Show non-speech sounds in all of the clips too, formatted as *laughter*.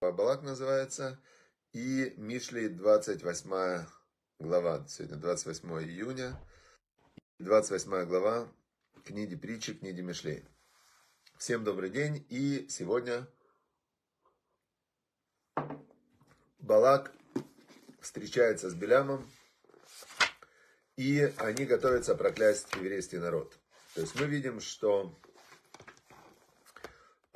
Балак называется. И Мишли 28 глава. Сегодня 28 июня. 28 глава книги притчи, книги Мишлей. Всем добрый день. И сегодня Балак встречается с Белямом. И они готовятся проклясть еврейский народ. То есть мы видим, что Э,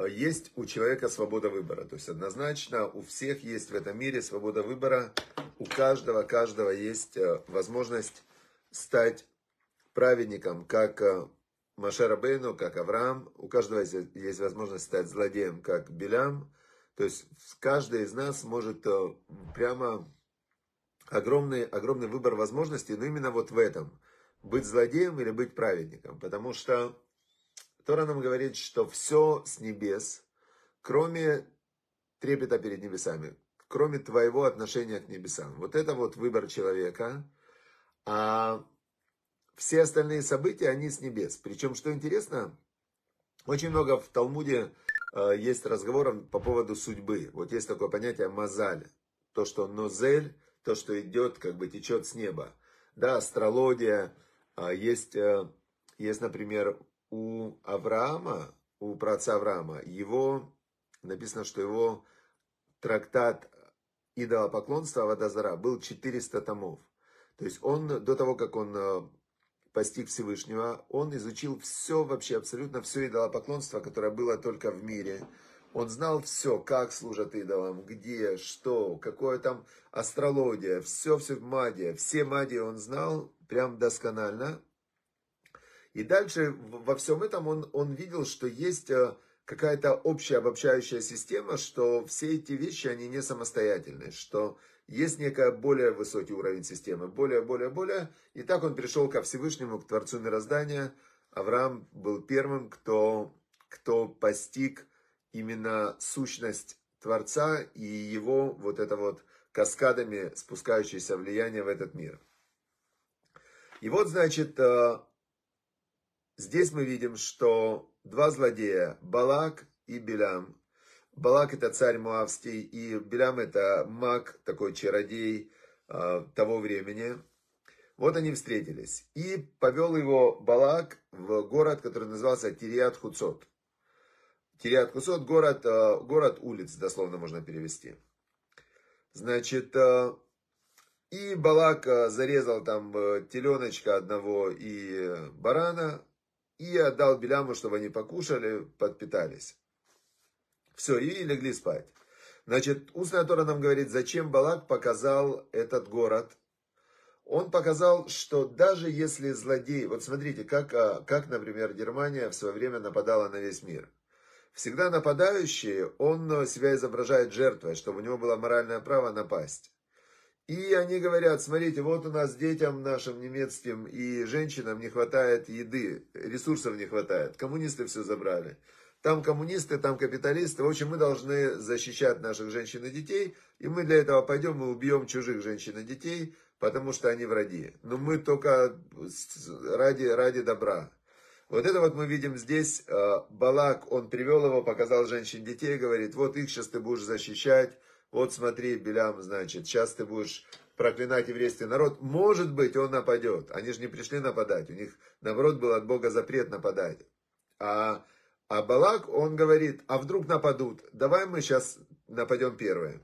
есть у человека свобода выбора. То есть однозначно у всех есть в этом мире свобода выбора. У каждого, каждого есть э, возможность стать праведником, как э, Машера Бейну, как Авраам. У каждого есть возможность стать злодеем, как Белям. То есть каждый из нас может прямо огромный, огромный выбор возможностей, но именно вот в этом. Быть злодеем или быть праведником. Потому что Тора нам говорит, что все с небес, кроме трепета перед небесами, кроме твоего отношения к небесам. Вот это вот выбор человека. А все остальные события, они с небес. Причем, что интересно, очень много в Талмуде э, есть разговоров по поводу судьбы. Вот есть такое понятие мазаль. То, что нозель, то, что идет, как бы течет с неба. Да, астрология. Э, есть, э, есть, например, у Авраама, у праца Авраама, его, написано, что его трактат идолопоклонства Авадазара был 400 томов. То есть он, до того, как он э, постиг Всевышнего, он изучил все, вообще абсолютно все идолопоклонство, которое было только в мире. Он знал все, как служат идолам, где, что, какое там астрология, все, все магия, все магии он знал прям досконально. И дальше во всем этом он, он видел, что есть э, какая-то общая обобщающая система, что все эти вещи, они не самостоятельные, что есть некая более высокий уровень системы, более, более, более. И так он пришел ко Всевышнему, к Творцу мироздания. Авраам был первым, кто, кто постиг именно сущность Творца и его вот это вот каскадами спускающееся влияние в этот мир. И вот, значит, э, Здесь мы видим, что два злодея, Балак и Белям. Балак это царь Муавский, и Белям это маг, такой чародей э, того времени. Вот они встретились. И повел его Балак в город, который назывался Тириат Хуцот. Тириат Хуцот, город, э, город улиц, дословно можно перевести. Значит, э, и Балак зарезал там теленочка одного и барана, и отдал Беляму, чтобы они покушали, подпитались. Все, и легли спать. Значит, устная Тора нам говорит, зачем Балак показал этот город. Он показал, что даже если злодей, вот смотрите, как, а, как, например, Германия в свое время нападала на весь мир. Всегда нападающий, он себя изображает жертвой, чтобы у него было моральное право напасть. И они говорят, смотрите, вот у нас детям нашим немецким и женщинам не хватает еды, ресурсов не хватает. Коммунисты все забрали. Там коммунисты, там капиталисты. В общем, мы должны защищать наших женщин и детей. И мы для этого пойдем и убьем чужих женщин и детей, потому что они враги. Но мы только ради, ради добра. Вот это вот мы видим здесь. Э, Балак, он привел его, показал женщин детей, говорит, вот их сейчас ты будешь защищать вот смотри, Белям, значит, сейчас ты будешь проклинать еврейский народ, может быть, он нападет. Они же не пришли нападать, у них, наоборот, был от Бога запрет нападать. А, а Балак, он говорит, а вдруг нападут, давай мы сейчас нападем первые.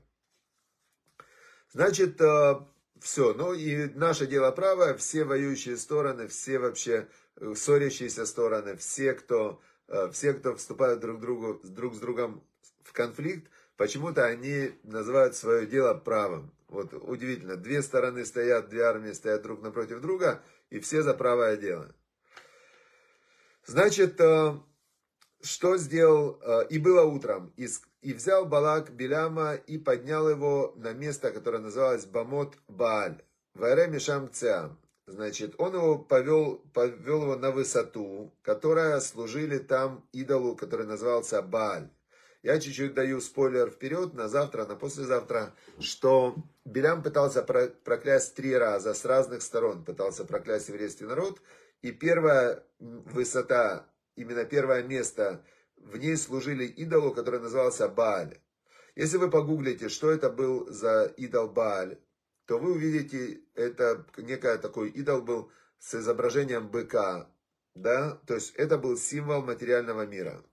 Значит, э, все, ну и наше дело правое, все воюющие стороны, все вообще э, ссорящиеся стороны, все, кто, э, все, кто вступают друг, другу, друг с другом в конфликт, Почему-то они называют свое дело правым. Вот удивительно, две стороны стоят, две армии стоят друг напротив друга, и все за правое дело. Значит, э, что сделал, э, и было утром, и взял Балак Беляма и поднял его на место, которое называлось Бамот Бааль, Варе Мишам Циам. Значит, он его повел, повел его на высоту, которая служили там идолу, который назывался Бааль. Я чуть-чуть даю спойлер вперед, на завтра, на послезавтра, что Белям пытался проклясть три раза с разных сторон, пытался проклясть еврейский народ. И первая высота, именно первое место в ней служили идолу, который назывался Бааль. Если вы погуглите, что это был за идол Бааль, то вы увидите, это некая такой идол был с изображением быка, да, то есть это был символ материального мира.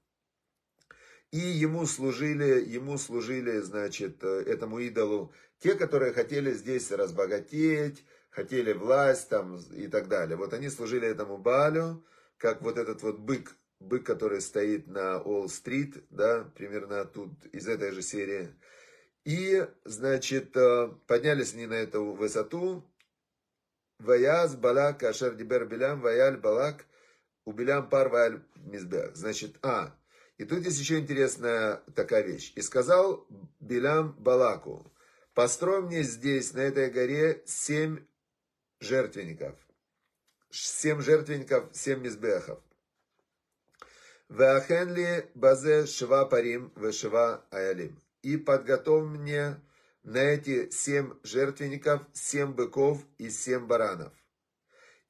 И ему служили, ему служили, значит, э, этому идолу те, которые хотели здесь разбогатеть, хотели власть там и так далее. Вот они служили этому Балю, как вот этот вот бык, бык, который стоит на Уолл-стрит, да, примерно тут, из этой же серии. И, значит, э, поднялись они на эту высоту. Ваяз Балак Ашер Дибер Билям Ваяль Балак Убилям Пар Ваяль Мизбех. Значит, а, и тут есть еще интересная такая вещь. И сказал Билям Балаку, построй мне здесь, на этой горе, семь жертвенников. Семь жертвенников, семь мизбехов. Веахенли базе шва парим вешва аялим. И подготовь мне на эти семь жертвенников, семь быков и семь баранов.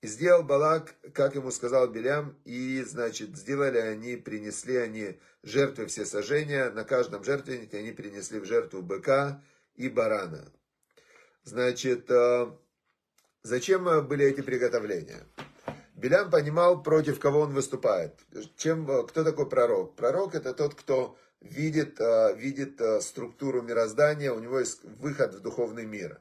И сделал Балак, как ему сказал Белям, и, значит, сделали они, принесли они жертвы все сожжения, на каждом жертвеннике они принесли в жертву быка и барана. Значит, э, зачем были эти приготовления? Белям понимал, против кого он выступает. Чем, э, кто такой пророк? Пророк это тот, кто видит, э, видит структуру мироздания, у него есть выход в духовный мир.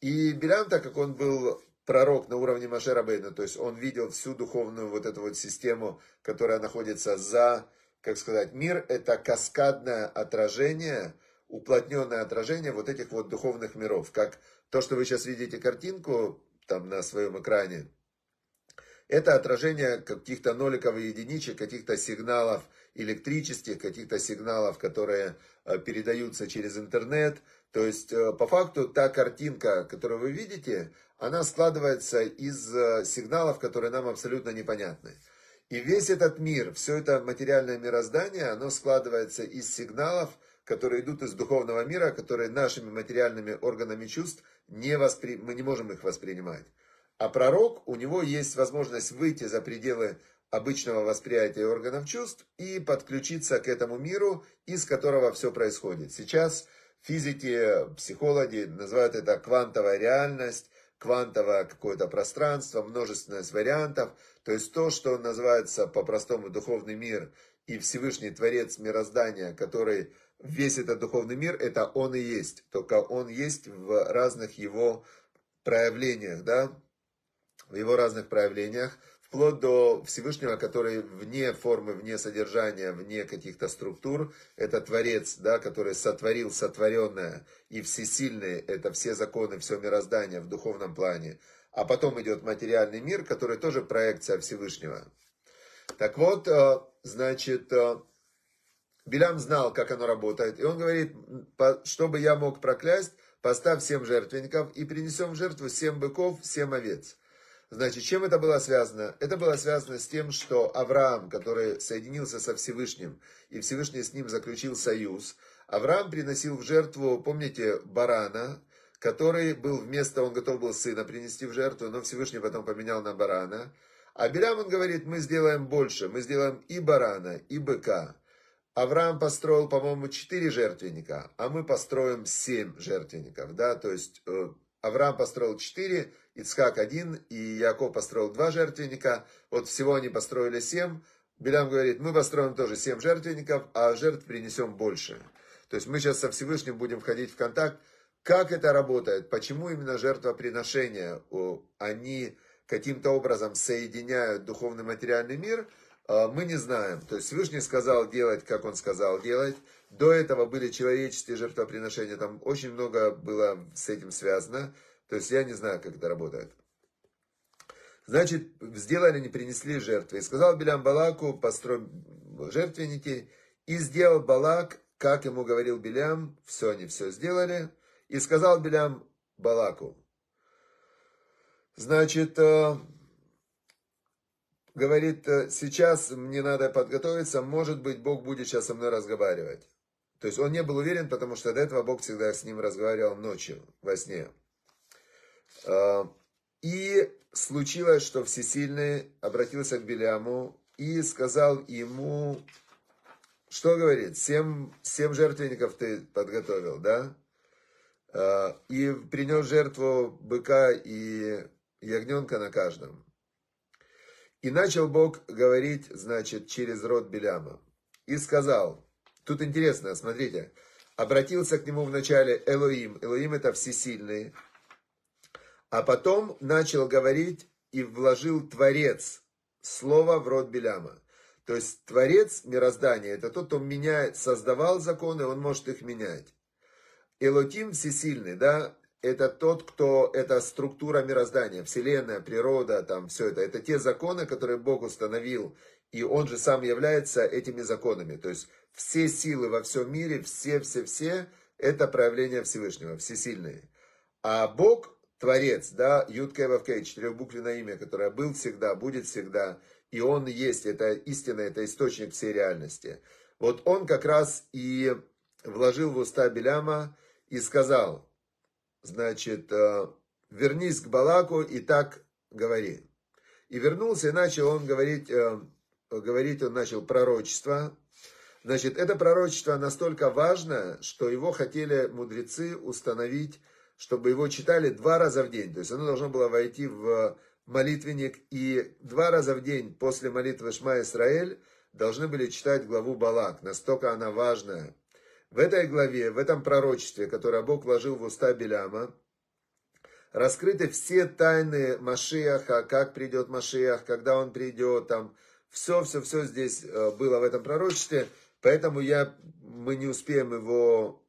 И Белям, так как он был пророк на уровне Машера Бейна, то есть он видел всю духовную вот эту вот систему, которая находится за, как сказать, мир, это каскадное отражение, уплотненное отражение вот этих вот духовных миров, как то, что вы сейчас видите картинку там на своем экране, это отражение каких-то ноликов и единичек, каких-то сигналов электрических, каких-то сигналов, которые э, передаются через интернет. То есть, э, по факту, та картинка, которую вы видите, она складывается из э, сигналов, которые нам абсолютно непонятны. И весь этот мир, все это материальное мироздание, оно складывается из сигналов, которые идут из духовного мира, которые нашими материальными органами чувств не воспри... мы не можем их воспринимать. А пророк, у него есть возможность выйти за пределы обычного восприятия органов чувств и подключиться к этому миру, из которого все происходит. Сейчас физики, психологи называют это квантовая реальность, квантовое какое-то пространство, множественность вариантов, то есть то, что называется по-простому духовный мир и Всевышний Творец мироздания, который весь этот духовный мир, это он и есть, только он есть в разных его проявлениях, да, в его разных проявлениях, вплоть до Всевышнего, который вне формы, вне содержания, вне каких-то структур, это Творец, да, который сотворил сотворенное, и всесильный, это все законы, все мироздание в духовном плане. А потом идет материальный мир, который тоже проекция Всевышнего. Так вот, э, значит, э, Билям знал, как оно работает, и он говорит, чтобы я мог проклясть, поставь семь жертвенников и принесем в жертву семь быков, семь овец. Значит, чем это было связано? Это было связано с тем, что Авраам, который соединился со Всевышним, и Всевышний с ним заключил союз, Авраам приносил в жертву, помните, барана, который был вместо, он готов был сына принести в жертву, но Всевышний потом поменял на барана. А Белям, он говорит, мы сделаем больше, мы сделаем и барана, и быка. Авраам построил, по-моему, четыре жертвенника, а мы построим семь жертвенников, да, то есть э, Авраам построил четыре, Ицхак один, и Яков построил два жертвенника. Вот всего они построили семь. Белям говорит, мы построим тоже семь жертвенников, а жертв принесем больше. То есть мы сейчас со Всевышним будем входить в контакт. Как это работает? Почему именно жертвоприношения? Они каким-то образом соединяют духовный материальный мир, мы не знаем. То есть Всевышний сказал делать, как он сказал делать. До этого были человеческие жертвоприношения, там очень много было с этим связано. То есть я не знаю, как это работает. Значит, сделали, они принесли жертвы. И сказал Белям Балаку, построй жертвенники. И сделал Балак, как ему говорил Белям, все они все сделали. И сказал Белям Балаку, значит, э, говорит, э, сейчас мне надо подготовиться, может быть, Бог будет сейчас со мной разговаривать. То есть он не был уверен, потому что до этого Бог всегда с ним разговаривал ночью, во сне. А, и случилось, что Всесильный обратился к Беляму и сказал ему что говорит? Семь, семь жертвенников ты подготовил, да? А, и принес жертву быка и ягненка на каждом. И начал Бог говорить, значит, через род Беляма. И сказал, тут интересно, смотрите, обратился к нему вначале Элоим. Элоим это всесильный. А потом начал говорить и вложил Творец, слово в род Беляма. То есть Творец мироздания, это тот, кто меняет, создавал законы, он может их менять. Элотим всесильный, да, это тот, кто, это структура мироздания, вселенная, природа, там все это. Это те законы, которые Бог установил, и Он же сам является этими законами. То есть все силы во всем мире, все-все-все, это проявление Всевышнего, всесильные. А Бог, Творец, да, Юткей Вавкей, четырехбуквенное имя, которое был всегда, будет всегда, и Он есть, это истина, это источник всей реальности. Вот Он как раз и вложил в уста Беляма и сказал, значит, э, вернись к Балаку и так говори. И вернулся, и начал он говорить, э, говорить он начал пророчество. Значит, это пророчество настолько важно, что его хотели мудрецы установить, чтобы его читали два раза в день. То есть оно должно было войти в молитвенник, и два раза в день после молитвы Шма Исраэль должны были читать главу Балак. Настолько она важная. В этой главе, в этом пророчестве, которое Бог вложил в уста Беляма, раскрыты все тайны Машиаха, как придет Машиах, когда он придет, там, все, все, все здесь э, было в этом пророчестве, поэтому я, мы не успеем его,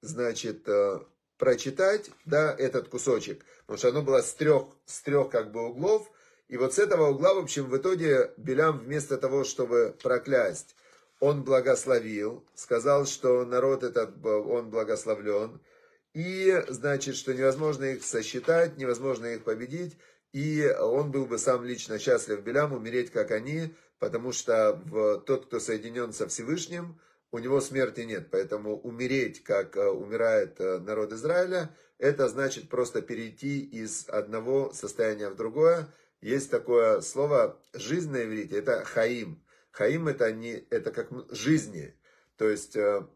значит, э, прочитать, да, этот кусочек, потому что оно было с трех, с трех как бы углов, и вот с этого угла, в общем, в итоге Белям вместо того, чтобы проклясть он благословил, сказал, что народ этот, он благословлен, и, значит, что невозможно их сосчитать, невозможно их победить, и он был бы сам лично счастлив Белям умереть, как они, потому что в, тот, кто соединен со Всевышним, у него смерти нет, поэтому умереть, как э, умирает э, народ Израиля, это значит просто перейти из одного состояния в другое. Есть такое слово «жизнь» на иврите, это «хаим», Хаим это, не, это как жизни. То есть э,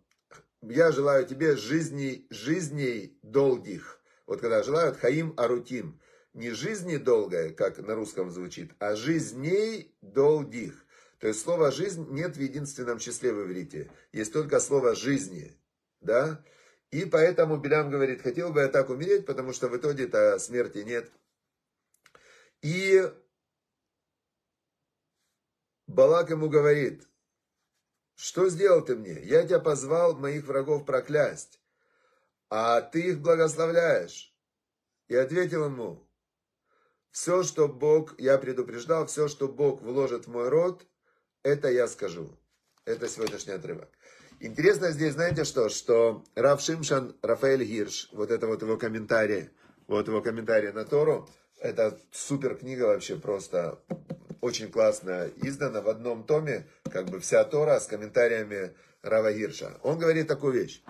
я желаю тебе жизней, жизней долгих. Вот когда желают Хаим Арутим. Не жизни долгая, как на русском звучит, а жизней долгих. То есть слово «жизнь» нет в единственном числе в иврите. Есть только слово «жизни». Да? И поэтому Белям говорит, хотел бы я так умереть, потому что в итоге-то смерти нет. И Балак ему говорит, что сделал ты мне? Я тебя позвал моих врагов проклясть, а ты их благословляешь. И ответил ему, все, что Бог, я предупреждал, все, что Бог вложит в мой род, это я скажу. Это сегодняшний отрывок. Интересно здесь, знаете что, что Раф Шимшан, Рафаэль Гирш, вот это вот его комментарий, вот его комментарий на Тору, это супер книга вообще просто очень классно издана в одном томе, как бы вся Тора с комментариями Рава Гирша. Он говорит такую вещь.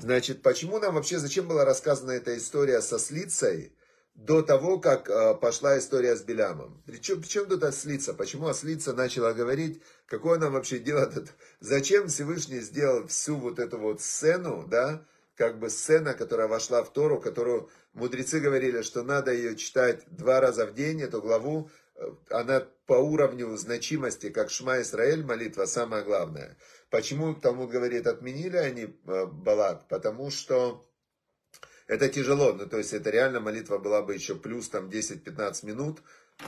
Значит, почему нам вообще, зачем была рассказана эта история со Слицей до того, как э, пошла история с Белямом? Причем, причем тут ослица? Почему ослица начала говорить, какое нам вообще дело тут? Зачем Всевышний сделал всю вот эту вот сцену, да, как бы сцена, которая вошла в Тору, которую мудрецы говорили, что надо ее читать два раза в день, эту главу, она по уровню значимости, как Шма Исраэль молитва, самая главная. Почему Талмуд говорит, отменили они э, Балак? Потому что это тяжело, ну то есть это реально молитва была бы еще плюс там 10-15 минут,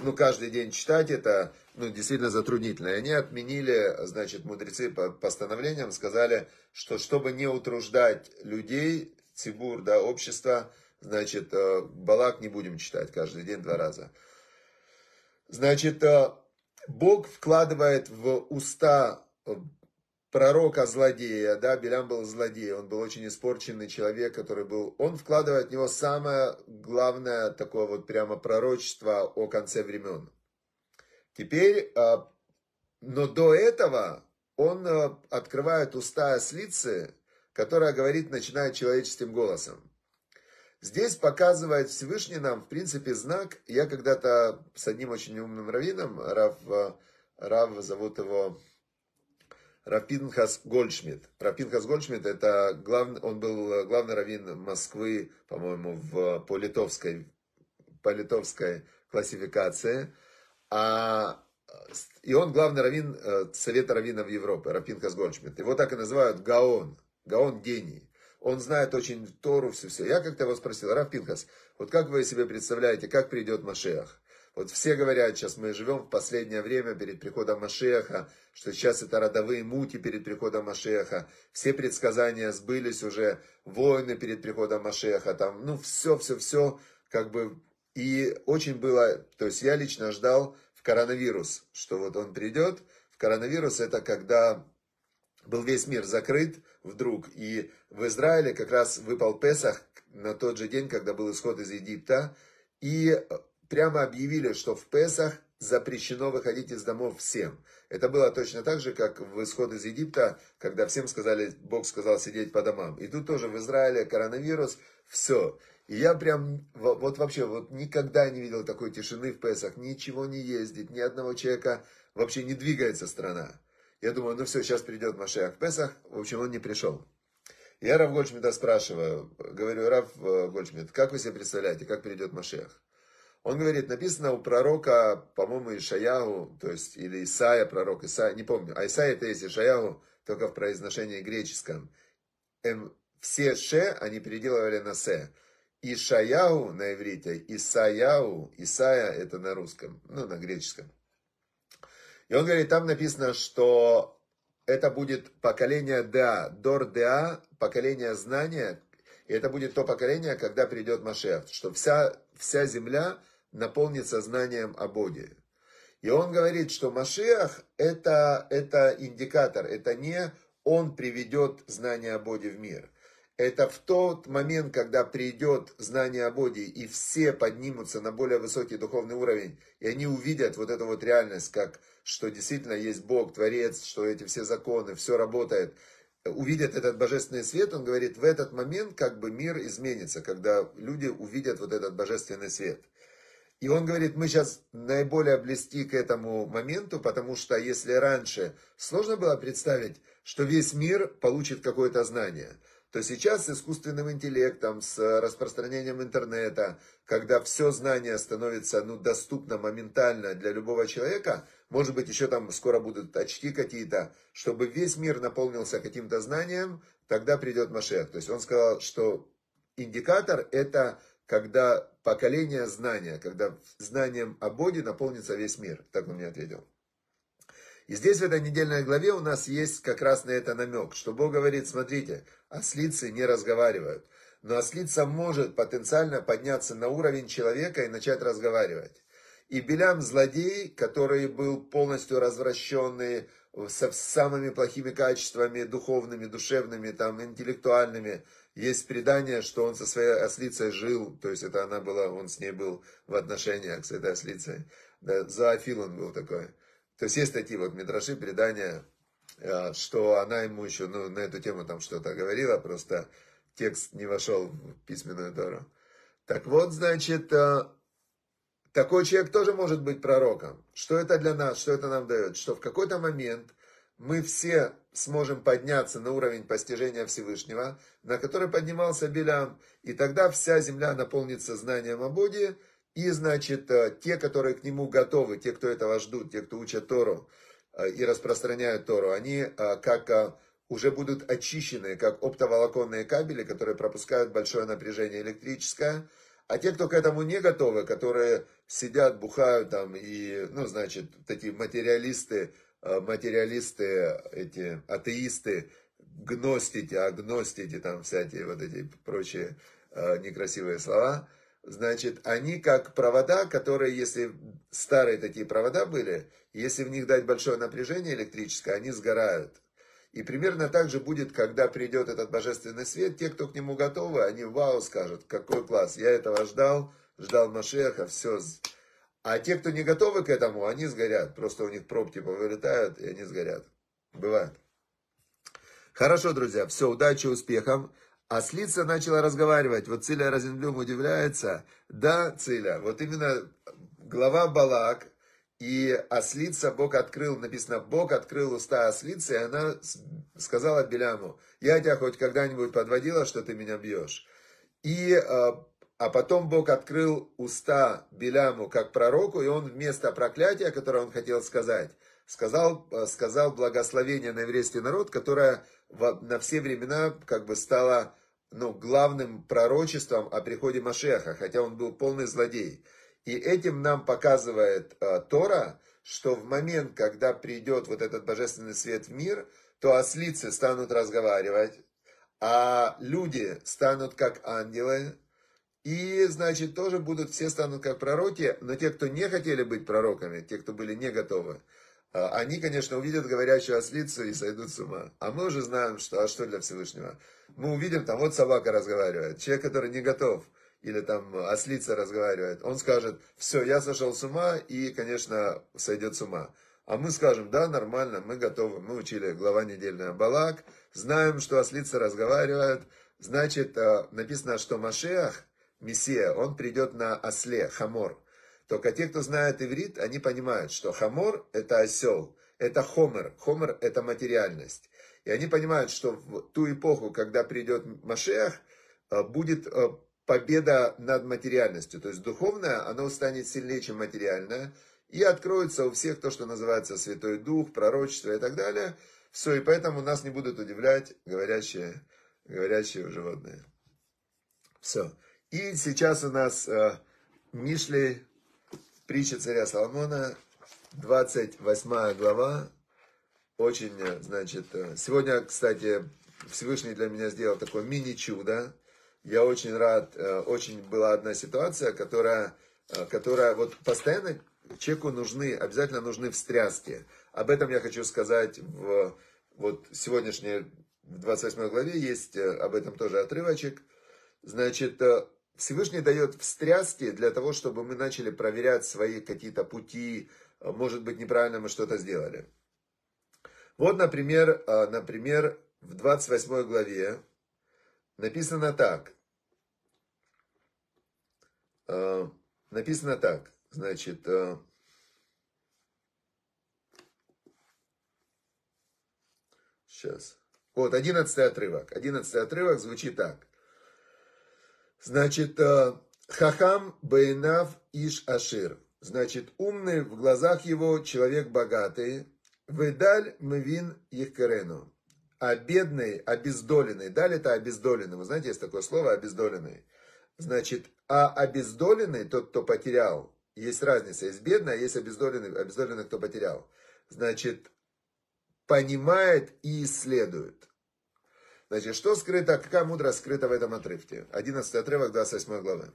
ну каждый день читать это, ну действительно затруднительно. И они отменили, значит, мудрецы по постановлениям сказали, что чтобы не утруждать людей, цибур, да, общество, значит, э, Балак не будем читать каждый день два раза. Значит, э, Бог вкладывает в уста э, пророка злодея, да, Белям был злодей, он был очень испорченный человек, который был, он вкладывает в него самое главное такое вот прямо пророчество о конце времен. Теперь, э, но до этого он открывает уста ослицы, которая говорит, начинает человеческим голосом. Здесь показывает Всевышний нам, в принципе, знак. Я когда-то с одним очень умным раввином, Рав, Рав зовут его Рафинхас Гольдшмидт. Рафинхас Гольдшмидт, это глав, он был главный раввин Москвы, по-моему, в, по, литовской, по литовской классификации. А, и он главный раввин э, Совета раввинов Европы, Рафинхас Гольдшмидт. Его так и называют Гаон. Гаон гений. Он знает очень Тору, все-все. Я как-то его спросил, Раф Пинхас, вот как вы себе представляете, как придет Машех? Вот все говорят, сейчас мы живем в последнее время перед приходом Машеха, что сейчас это родовые муки перед приходом Машеха, все предсказания сбылись уже, войны перед приходом Машеха, там, ну, все, все, все, как бы, и очень было, то есть я лично ждал в коронавирус, что вот он придет, в коронавирус это когда был весь мир закрыт вдруг, и в Израиле как раз выпал Песах на тот же день, когда был исход из Египта, и прямо объявили, что в Песах запрещено выходить из домов всем. Это было точно так же, как в исход из Египта, когда всем сказали, Бог сказал сидеть по домам. И тут тоже в Израиле коронавирус, все. И я прям, вот вообще, вот никогда не видел такой тишины в Песах, ничего не ездит, ни одного человека, вообще не двигается страна. Я думаю, ну все, сейчас придет Машех в Песах, в общем, он не пришел. Я Рав Гольшмида спрашиваю, говорю, Рав э, Гольшмид, как вы себе представляете, как придет Машех? Он говорит, написано у пророка, по-моему, Ишаяу, то есть, или Исаия, пророк Исаия, не помню, а Исаия это есть Ишаяу, только в произношении греческом. Эм, все ше они переделывали на се. Ишаяу на иврите, Исаяу, Исая это на русском, ну, на греческом. И он говорит, там написано, что это будет поколение Да, Дор Да, поколение знания, и это будет то поколение, когда придет Машех, что вся, вся земля наполнится знанием о Боге. И он говорит, что Машех это, это индикатор, это не он приведет знание о Боге в мир. Это в тот момент, когда придет знание о Боге, и все поднимутся на более высокий духовный уровень, и они увидят вот эту вот реальность, как что действительно есть Бог, Творец, что эти все законы, все работает, увидят этот божественный свет, он говорит, в этот момент как бы мир изменится, когда люди увидят вот этот божественный свет. И он говорит, мы сейчас наиболее близки к этому моменту, потому что если раньше сложно было представить, что весь мир получит какое-то знание, то сейчас с искусственным интеллектом, с распространением интернета, когда все знание становится ну, доступно моментально для любого человека, может быть, еще там скоро будут очки какие-то, чтобы весь мир наполнился каким-то знанием, тогда придет Машех. То есть он сказал, что индикатор это когда поколение знания, когда знанием о Боге наполнится весь мир. Так он мне ответил. И здесь в этой недельной главе у нас есть как раз на это намек, что Бог говорит, смотрите, ослицы не разговаривают. Но ослица может потенциально подняться на уровень человека и начать разговаривать. И Белям злодей, который был полностью развращенный, со самыми плохими качествами, духовными, душевными, там, интеллектуальными, есть предание, что он со своей ослицей жил, то есть это она была, он с ней был в отношениях с этой ослицей. Да, зоофил он был такой. То есть есть такие вот мидраши, предания, э, что она ему еще ну, на эту тему там что-то говорила, просто текст не вошел в письменную Тору. Так вот, значит, э, такой человек тоже может быть пророком. Что это для нас, что это нам дает? Что в какой-то момент мы все сможем подняться на уровень постижения Всевышнего, на который поднимался Белям, и тогда вся земля наполнится знанием о Боге, и, значит, э, те, которые к нему готовы, те, кто этого ждут, те, кто учат Тору э, и распространяют Тору, они э, как уже будут очищены, как оптоволоконные кабели, которые пропускают большое напряжение электрическое, а те, кто к этому не готовы, которые сидят, бухают там и, ну, значит, такие материалисты, материалисты, эти атеисты, гностики, агностики, там всякие вот эти прочие некрасивые слова, значит, они как провода, которые, если старые такие провода были, если в них дать большое напряжение электрическое, они сгорают. И примерно так же будет, когда придет этот божественный свет, те, кто к нему готовы, они вау скажут, какой класс, я этого ждал, ждал Машеха, все, а те, кто не готовы к этому, они сгорят. Просто у них пробки повылетают, и они сгорят. Бывает. Хорошо, друзья, все, удачи, успехов. А Слица начала разговаривать. Вот Циля Розенблюм удивляется. Да, Циля, вот именно глава Балак И ослица, Бог открыл, написано, Бог открыл уста ослицы, и она сказала Беляму, я тебя хоть когда-нибудь подводила, что ты меня бьешь. И, а, а потом Бог открыл уста Беляму как пророку, и он вместо проклятия, которое он хотел сказать, сказал, сказал благословение на еврейский народ, которое на все времена как бы стало ну, главным пророчеством о приходе Машеха, хотя он был полный злодей. И этим нам показывает э, Тора, что в момент, когда придет вот этот божественный свет в мир, то ослицы станут разговаривать, а люди станут как ангелы, и, значит, тоже будут, все станут как пророки, но те, кто не хотели быть пророками, те, кто были не готовы, они, конечно, увидят говорящую ослицу и сойдут с ума. А мы уже знаем, что, а что для Всевышнего? Мы увидим, там вот собака разговаривает, человек, который не готов – или там ослица разговаривает, он скажет, все, я сошел с ума и, конечно, сойдет с ума. А мы скажем, да, нормально, мы готовы, мы учили глава недельная Балак, знаем, что ослица разговаривает, значит, э, написано, что Машиах, Мессия, он придет на осле, хамор. Только те, кто знает иврит, они понимают, что хамор – это осел, это חומר, חומר – это материальность. И они понимают, что в ту эпоху, когда придет Машиах, э, будет э, победа над материальностью. То есть духовное, оно станет сильнее, чем материальное. И откроется у всех то, что называется Святой Дух, пророчество и так далее. Все, и поэтому нас не будут удивлять говорящие, говорящие животные. Все. И сейчас у нас э, Мишли, притча царя Соломона, 28 глава. Очень, э, значит, э, сегодня, кстати, Всевышний для меня сделал такое мини-чудо я очень рад, э, очень была одна ситуация, которая, которая вот постоянно человеку нужны, обязательно нужны встряски. Об этом я хочу сказать в вот сегодняшней, в 28 главе есть об этом тоже отрывочек. Значит, Всевышний дает встряски для того, чтобы мы начали проверять свои какие-то пути, может быть, неправильно мы что-то сделали. Вот, например, например, в 28 главе написано так. Э, написано так. Значит, сейчас. Вот, одиннадцатый отрывок. Одиннадцатый отрывок звучит так. Значит, э, Хахам Бейнав Иш Ашир. Значит, умный в глазах его человек богатый. Выдаль Мвин Ехкерену а бедный, обездоленный. Даль это обездоленный. Вы знаете, есть такое слово обездоленный. Значит, а обездоленный, тот, кто потерял, есть разница. Есть бедный, а есть обездоленный, обездоленный, кто потерял. Значит, понимает и исследует. Значит, что скрыто, какая мудрость скрыта в этом отрывке? 11 отрывок, 28 главы.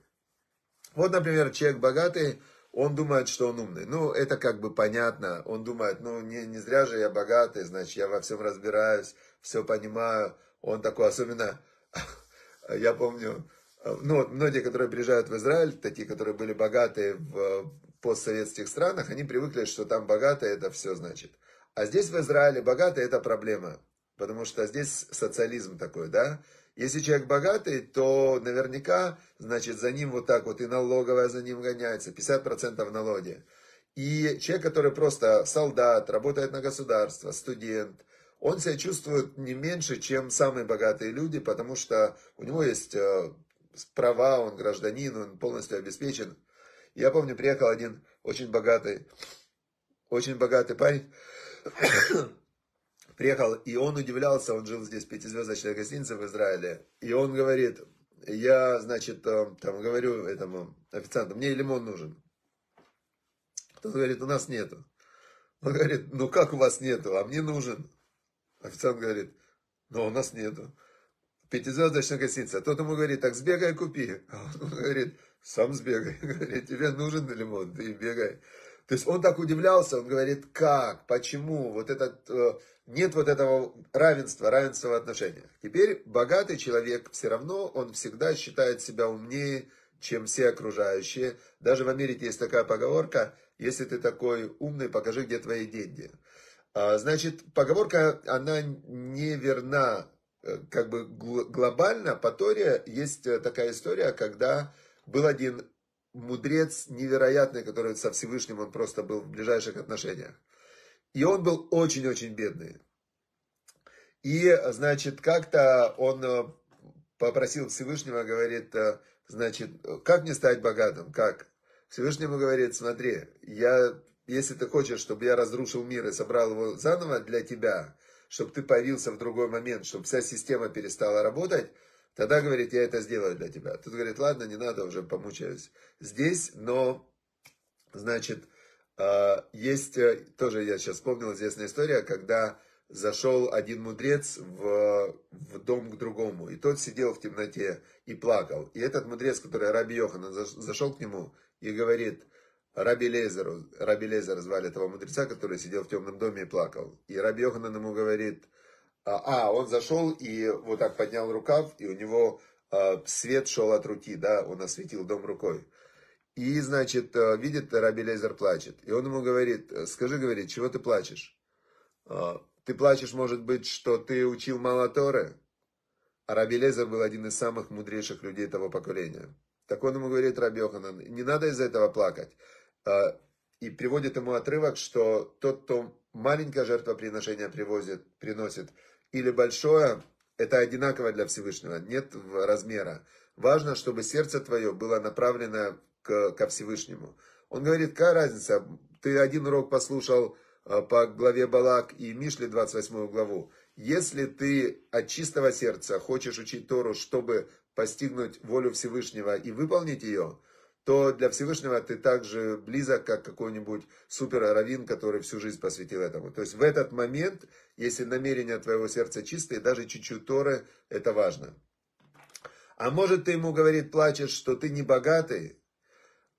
Вот, например, человек богатый, он думает, что он умный. Ну, это как бы понятно. Он думает, ну, не, не зря же я богатый, значит, я во всем разбираюсь, все понимаю. Он такой, особенно, *laughs* я помню, ну, вот многие, которые приезжают в Израиль, такие, которые были богатые в постсоветских странах, они привыкли, что там богатые это все значит. А здесь в Израиле богатые это проблема, потому что здесь социализм такой, да, если человек богатый, то наверняка, значит, за ним вот так вот и налоговая за ним гоняется, 50% налоги. И человек, который просто солдат, работает на государство, студент, он себя чувствует не меньше, чем самые богатые люди, потому что у него есть э, права, он гражданин, он полностью обеспечен. Я помню, приехал один очень богатый, очень богатый парень, приехал, и он удивлялся, он жил здесь в пятизвездочной гостинице в Израиле, и он говорит, я, значит, э, там говорю этому официанту, мне лимон нужен. Тот говорит, у нас нету. Он говорит, ну как у вас нету, а мне нужен. Официант говорит, ну у нас нету. Пятизвездочная гостиница. Тот ему говорит, так сбегай купи. А он говорит, сам сбегай. *laughs* Говорит, тебе нужен лимон, ты бегай. То есть он так удивлялся, он говорит, как, почему, вот этот, э, нет вот этого равенства, равенства в отношениях. Теперь богатый человек все равно, он всегда считает себя умнее, чем все окружающие. Даже в Америке есть такая поговорка, если ты такой умный, покажи, где твои деньги. А, значит, поговорка, она не верна э, как бы глобально. По Торе есть э, такая история, когда был один мудрец невероятный, который со Всевышним, он просто был в ближайших отношениях. И он был очень-очень бедный. И, значит, как-то он э, попросил Всевышнего, говорит, э, значит, как мне стать богатым, как? Всевышнему говорит, смотри, я, если ты хочешь, чтобы я разрушил мир и собрал его заново для тебя, чтобы ты появился в другой момент, чтобы вся система перестала работать, тогда, говорит, я это сделаю для тебя. Тут говорит, ладно, не надо, уже помучаюсь здесь, но, значит, есть, э, тоже я сейчас вспомнил известная история, когда зашел один мудрец в, в дом к другому, и тот сидел в темноте и плакал. И этот мудрец, который Раби Йохана, зашел к нему и говорит, Раби Лезеру, Раби Лезер звали этого мудреца, который сидел в темном доме и плакал. И Раби Йоханан ему говорит, а, а, он зашел и вот так поднял рукав, и у него а, свет шел от руки, да, он осветил дом рукой. И, значит, а, видит, Раби Лезер плачет. И он ему говорит, скажи, говорит, чего ты плачешь? А, ты плачешь, может быть, что ты учил мало Торы? А Раби Лезер был один из самых мудрейших людей того поколения. Так он ему говорит, Раби Йоханан, не надо из-за этого плакать. А, и приводит ему отрывок, что тот, кто маленькое жертвоприношение привозит, приносит, или большое, это одинаково для Всевышнего, нет размера. Важно, чтобы сердце твое было направлено к, ко Всевышнему. Он говорит, какая разница, ты один урок послушал а, по главе Балак и Мишли 28 главу. Если ты от чистого сердца хочешь учить Тору, чтобы постигнуть волю Всевышнего и выполнить ее, то для Всевышнего ты так же близок, как какой-нибудь супер-равин, который всю жизнь посвятил этому. То есть в этот момент, если намерение твоего сердца чистое, даже чуть-чуть Торы, это важно. А может ты ему говорит, плачешь, что ты не богатый,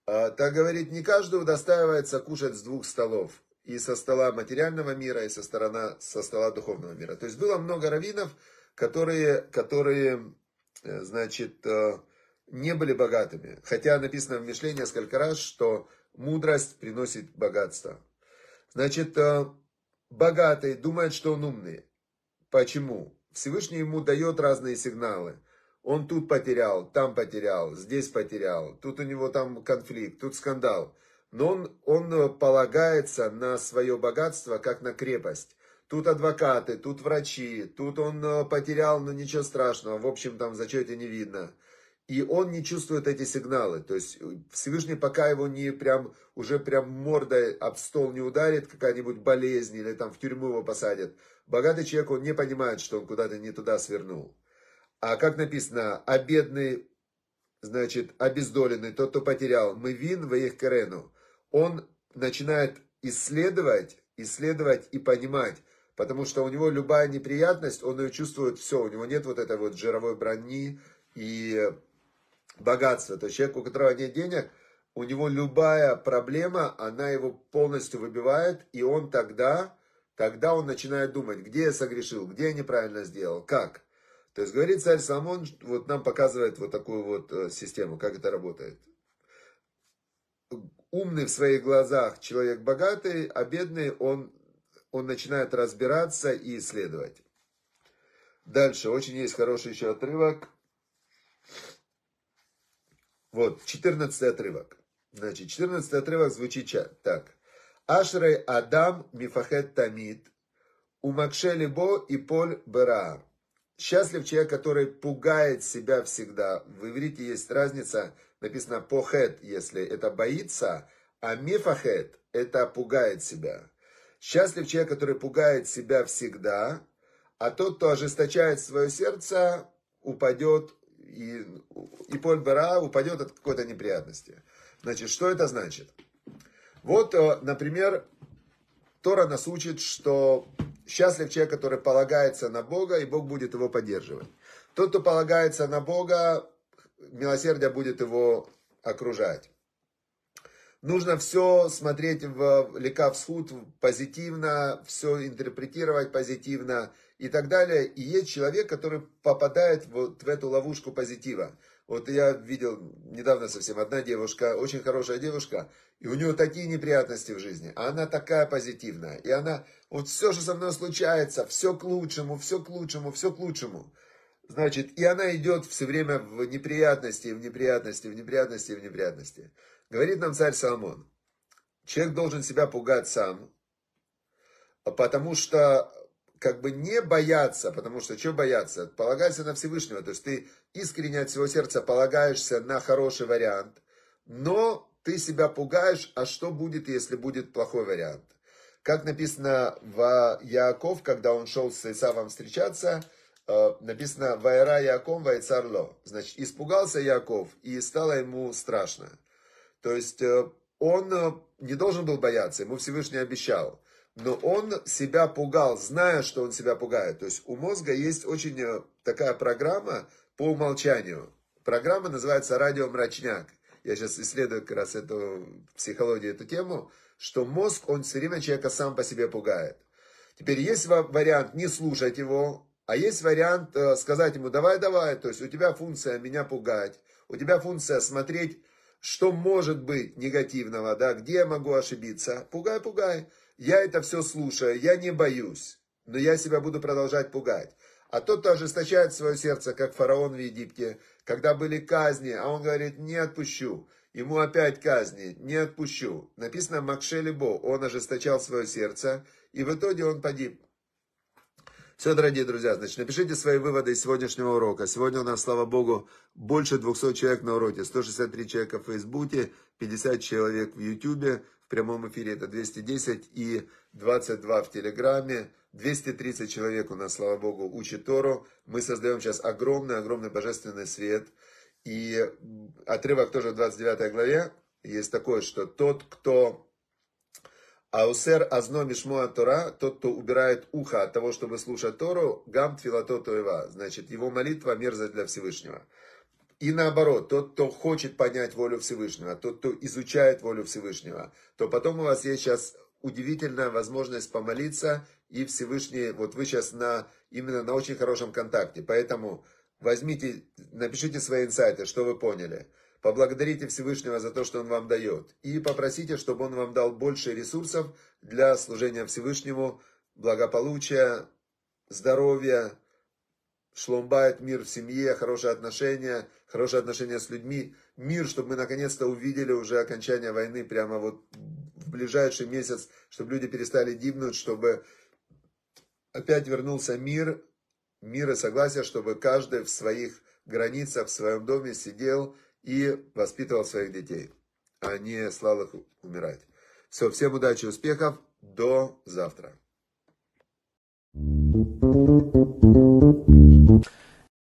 так говорит, не каждый удостаивается кушать с двух столов. И со стола материального мира, и со, сторона, со стола духовного мира. То есть было много раввинов, которые, которые э, значит, э, не были богатыми. Хотя написано в Мишле несколько раз, что мудрость приносит богатство. Значит, э, богатый думает, что он умный. Почему? Всевышний ему дает разные сигналы. Он тут потерял, там потерял, здесь потерял, тут у него там конфликт, тут скандал. Но он, он полагается на свое богатство, как на крепость. Тут адвокаты, тут врачи, тут он э, потерял, но ничего страшного, в общем там в зачете не видно. И он не чувствует эти сигналы. То есть э, Всевышний пока его не прям, уже прям мордой об стол не ударит, какая-нибудь болезнь, или там в тюрьму его посадят. Богатый человек, он не понимает, что он куда-то не туда свернул. А как написано, а бедный, значит, обездоленный, тот, кто потерял, мы вин в их карену. Он начинает исследовать, исследовать и понимать, потому что у него любая неприятность, он ее чувствует все, у него нет вот этой вот жировой брони и богатства. То есть человек, у которого нет денег, у него любая проблема, она его полностью выбивает, и он тогда, тогда он начинает думать, где я согрешил, где я неправильно сделал, как. То есть говорит царь Соломон, вот нам показывает вот такую вот э, систему, как это работает. Умный в своих глазах человек богатый, а бедный он, он начинает разбираться и исследовать. Дальше, очень есть хороший еще отрывок. Вот, 14 отрывок. Значит, 14 отрывок звучит так. Ашрей Адам Мифахет Тамид, Умакшели Бо и Поль Бера. Счастлив человек, который пугает себя всегда. В иврите есть разница, написано похет, если это боится, а мифахет – это пугает себя. Счастлив человек, который пугает себя всегда, а тот, кто ожесточает свое сердце, упадет и, и Поль Бера упадет от какой-то неприятности. Значит, что это значит? Вот, э, например, Тора нас учит, что счастлив человек, который полагается на Бога, и Бог будет его поддерживать. Тот, кто полагается на Бога, милосердие будет его окружать. Нужно все смотреть в лекавсхуд позитивно, все интерпретировать позитивно и так далее. И есть человек, который попадает вот в эту ловушку позитива. Вот я видел недавно совсем одна девушка, очень хорошая девушка, и у нее такие неприятности в жизни, а она такая позитивная. И она, вот все, что со мной случается, все к лучшему, все к лучшему, все к лучшему. Значит, и она идет все время в неприятности, в неприятности, в неприятности, в неприятности. Говорит нам царь Соломон, человек должен себя пугать сам, потому что как бы не бояться, потому что что бояться? Полагайся на Всевышнего, то есть ты искренне от всего сердца полагаешься на хороший вариант, но ты себя пугаешь, а что будет, если будет плохой вариант? Как написано в Яаков, когда он шел с Исавом встречаться, э, написано «Вайра Яаком Вайцарло». Значит, испугался Яаков, и стало ему страшно. То есть, э, он э, не должен был бояться, ему Всевышний обещал. Но он себя пугал, зная, что он себя пугает. То есть, у мозга есть очень такая программа по умолчанию. Программа называется «Радиомрачняк». Я сейчас исследую как раз эту психологию, эту тему – что мозг, он все время человека сам по себе пугает. Теперь есть вариант не слушать его, а есть вариант э, сказать ему, давай, давай, то есть у тебя функция меня пугать, у тебя функция смотреть, что может быть негативного, да, где я могу ошибиться. Пугай, пугай. Я это все слушаю, я не боюсь, но я себя буду продолжать пугать. А тот, кто ожесточает свое сердце, как фараон в Египте, когда были казни, а он говорит, не отпущу. Ему опять казни, не отпущу. Написано Макшелибо, он ожесточал свое сердце, и в итоге он погиб. Все, дорогие друзья, значит, напишите свои выводы из сегодняшнего урока. Сегодня у нас, слава богу, больше 200 человек на уроке. 163 человека в Фейсбуке, 50 человек в Ютубе. В прямом эфире это 210 и 22 в Телеграме. 230 человек у нас, слава богу, учат Тору. Мы создаем сейчас огромный-огромный божественный свет – и отрывок тоже в 29 главе есть такое, что тот, кто Аусер азно мишмоа Тора, тот, кто убирает ухо от того, чтобы слушать Тору, гам твилато тоева. Значит, его молитва мерзость для Всевышнего. И наоборот, тот, кто хочет понять волю Всевышнего, тот, кто изучает волю Всевышнего, то потом у вас есть сейчас удивительная возможность помолиться, и Всевышний, вот вы сейчас на, именно на очень хорошем контакте. Поэтому Возьмите, напишите свои инсайты, что вы поняли. Поблагодарите Всевышнего за то, что Он вам дает. И попросите, чтобы Он вам дал больше ресурсов для служения Всевышнему, благополучия, здоровья, шломбайт, мир в семье, хорошие отношения, хорошие отношения с людьми, мир, чтобы мы наконец-то увидели уже окончание войны прямо вот в ближайший месяц, чтобы люди перестали дивнуть, чтобы опять вернулся мир, мира согласия, чтобы каждый в своих границах, в своем доме сидел и воспитывал своих детей, а не слал их умирать. Все, всем удачи, успехов, до завтра.